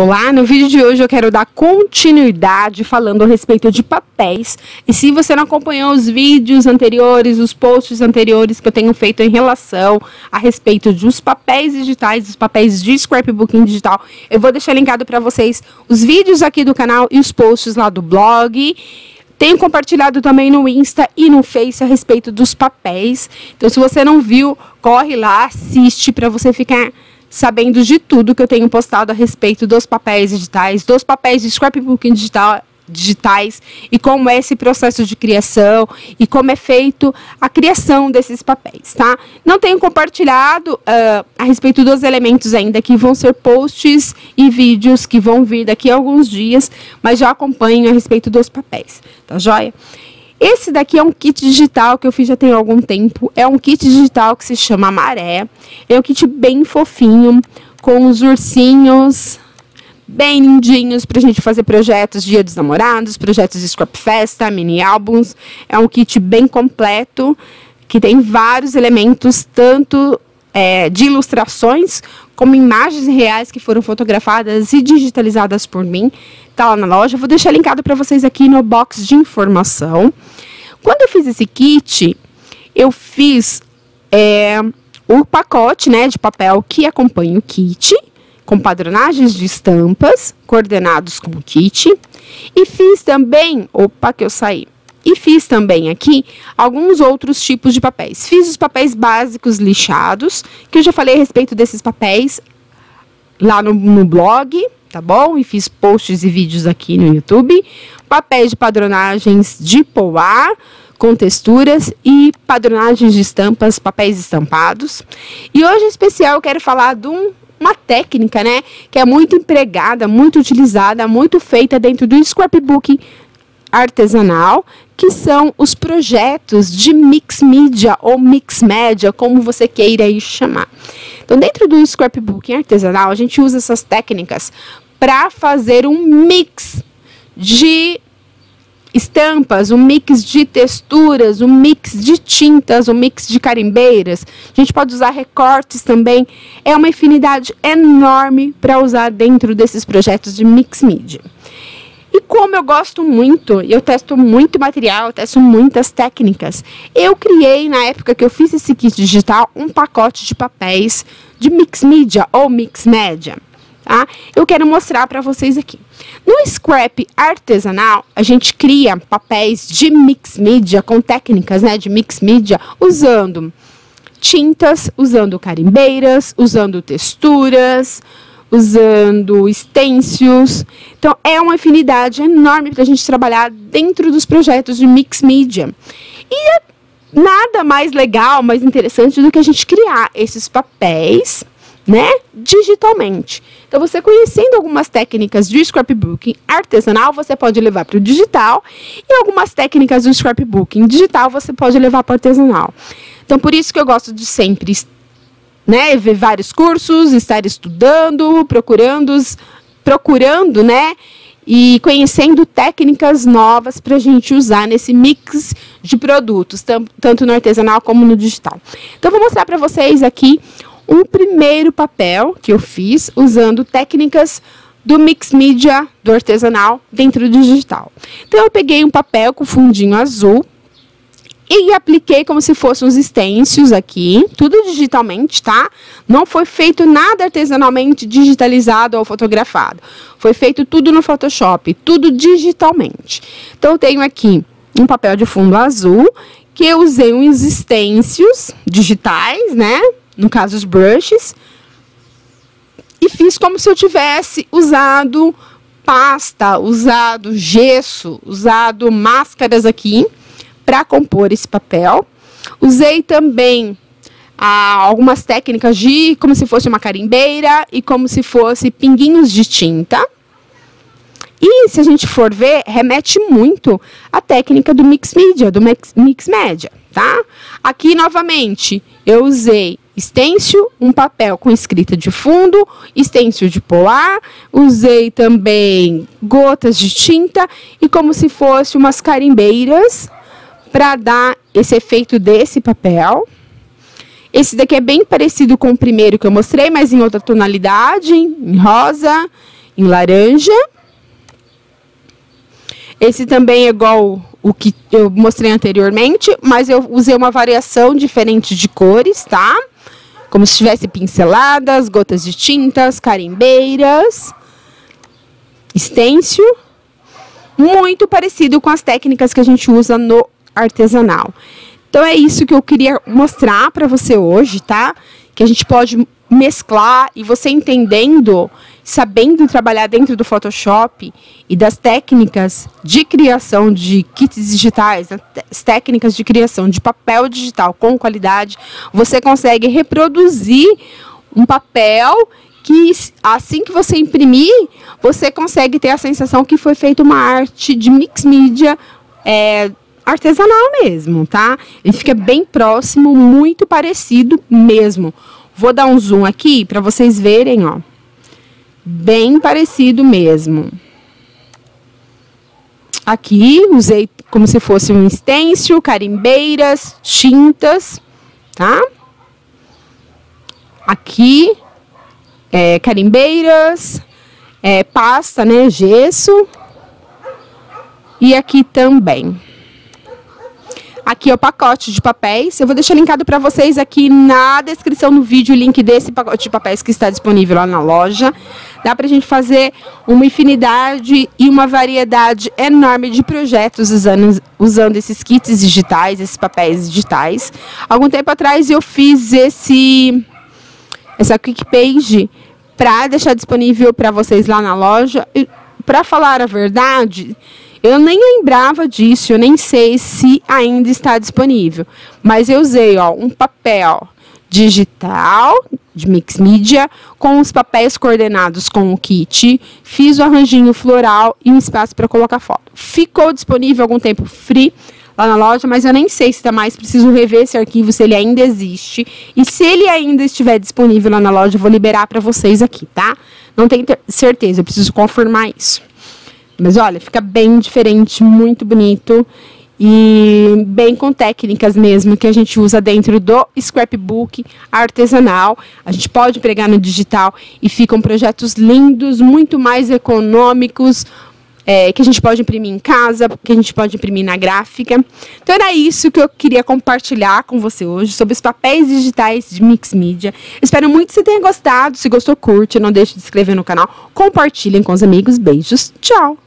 Olá, no vídeo de hoje eu quero dar continuidade falando a respeito de papéis. E se você não acompanhou os vídeos anteriores, os posts anteriores que eu tenho feito em relação a respeito dos papéis digitais, dos papéis de scrapbooking digital, eu vou deixar linkado para vocês os vídeos aqui do canal e os posts lá do blog. Tenho compartilhado também no Insta e no Face a respeito dos papéis. Então, se você não viu, corre lá, assiste para você ficar sabendo de tudo que eu tenho postado a respeito dos papéis digitais, dos papéis de scrapbooking digital, digitais e como é esse processo de criação e como é feito a criação desses papéis, tá? Não tenho compartilhado uh, a respeito dos elementos ainda que vão ser posts e vídeos que vão vir daqui a alguns dias, mas já acompanho a respeito dos papéis, tá joia? Esse daqui é um kit digital que eu fiz já tem algum tempo. É um kit digital que se chama Maré. É um kit bem fofinho, com os ursinhos bem lindinhos para a gente fazer projetos Dia dos Namorados, projetos de Scrap Festa, mini álbuns. É um kit bem completo, que tem vários elementos, tanto é, de ilustrações, como imagens reais que foram fotografadas e digitalizadas por mim. Está lá na loja. vou deixar linkado para vocês aqui no box de informação. Quando eu fiz esse kit, eu fiz é, o pacote né, de papel que acompanha o kit, com padronagens de estampas, coordenados com o kit. E fiz também, opa, que eu saí. E fiz também aqui alguns outros tipos de papéis. Fiz os papéis básicos lixados, que eu já falei a respeito desses papéis lá no, no blog, tá bom? E fiz posts e vídeos aqui no YouTube. Papéis de padronagens de poá, com texturas e padronagens de estampas, papéis estampados. E hoje, em especial, eu quero falar de um, uma técnica, né? Que é muito empregada, muito utilizada, muito feita dentro do scrapbook artesanal, que são os projetos de mix media ou mix média, como você queira aí chamar. Então, dentro do scrapbooking artesanal, a gente usa essas técnicas para fazer um mix de estampas, um mix de texturas, um mix de tintas, um mix de carimbeiras. A gente pode usar recortes também. É uma infinidade enorme para usar dentro desses projetos de mix media. E como eu gosto muito, eu testo muito material, testo muitas técnicas, eu criei, na época que eu fiz esse kit digital, um pacote de papéis de mix media ou mix média. Tá? Eu quero mostrar para vocês aqui. No scrap artesanal, a gente cria papéis de mix media com técnicas né, de mix media usando tintas, usando carimbeiras, usando texturas, usando stencils. Então, é uma afinidade enorme para a gente trabalhar dentro dos projetos de mix media. E é nada mais legal, mais interessante do que a gente criar esses papéis, né, digitalmente. Então, você conhecendo algumas técnicas de scrapbooking artesanal, você pode levar para o digital, e algumas técnicas do scrapbooking digital você pode levar para o artesanal. Então, por isso que eu gosto de sempre né, ver vários cursos, estar estudando, procurando, procurando, né, e conhecendo técnicas novas para a gente usar nesse mix de produtos, tanto no artesanal como no digital. Então, vou mostrar para vocês aqui um primeiro papel que eu fiz usando técnicas do mix media do artesanal dentro do digital. Então, eu peguei um papel com fundinho azul, e apliquei como se fossem uns stencils aqui, tudo digitalmente, tá? Não foi feito nada artesanalmente digitalizado ou fotografado. Foi feito tudo no Photoshop, tudo digitalmente. Então, eu tenho aqui um papel de fundo azul, que eu usei uns stencils digitais, né? No caso, os brushes. E fiz como se eu tivesse usado pasta, usado gesso, usado máscaras aqui para compor esse papel. Usei também ah, algumas técnicas de como se fosse uma carimbeira e como se fosse pinguinhos de tinta. E se a gente for ver, remete muito à técnica do mix media, do mix, mix média, tá? Aqui novamente, eu usei stencil, um papel com escrita de fundo, stencil de polar, usei também gotas de tinta e como se fosse umas carimbeiras para dar esse efeito desse papel. Esse daqui é bem parecido com o primeiro que eu mostrei, mas em outra tonalidade, em rosa. em laranja. Esse também é igual o que eu mostrei anteriormente, mas eu usei uma variação diferente de cores, tá? Como se tivesse pinceladas, gotas de tintas, carimbeiras, estêncil. Muito parecido com as técnicas que a gente usa no artesanal. Então é isso que eu queria mostrar para você hoje, tá? Que a gente pode mesclar e você entendendo, sabendo trabalhar dentro do Photoshop e das técnicas de criação de kits digitais, as técnicas de criação de papel digital com qualidade, você consegue reproduzir um papel que assim que você imprimir, você consegue ter a sensação que foi feita uma arte de mix media é, artesanal mesmo, tá? Ele fica bem próximo, muito parecido mesmo. Vou dar um zoom aqui para vocês verem, ó. Bem parecido mesmo. Aqui, usei como se fosse um stencil, carimbeiras, tintas, tá? Aqui, é, carimbeiras, é, pasta, né, gesso. E aqui também. Aqui é o pacote de papéis. Eu vou deixar linkado para vocês aqui na descrição do vídeo o link desse pacote de papéis que está disponível lá na loja. Dá para a gente fazer uma infinidade e uma variedade enorme de projetos usando, usando esses kits digitais, esses papéis digitais. Algum tempo atrás eu fiz esse essa quick page para deixar disponível para vocês lá na loja. Para falar a verdade, eu nem lembrava disso, eu nem sei se ainda está disponível. Mas eu usei ó, um papel digital de mix media com os papéis coordenados com o kit, fiz o arranjinho floral e um espaço para colocar foto. Ficou disponível algum tempo free lá na loja, mas eu nem sei se está mais, preciso rever esse arquivo se ele ainda existe e se ele ainda estiver disponível lá na loja, eu vou liberar para vocês aqui, tá? Não tenho certeza, eu preciso confirmar isso. Mas olha, fica bem diferente, muito bonito e bem com técnicas mesmo que a gente usa dentro do scrapbook artesanal. A gente pode pregar no digital e ficam projetos lindos, muito mais econômicos, é, que a gente pode imprimir em casa, que a gente pode imprimir na gráfica. Então era isso que eu queria compartilhar com você hoje sobre os papéis digitais de Mix Media. Espero muito que você tenha gostado. Se gostou, curte, não deixe de se inscrever no canal, compartilhem com os amigos. Beijos, tchau!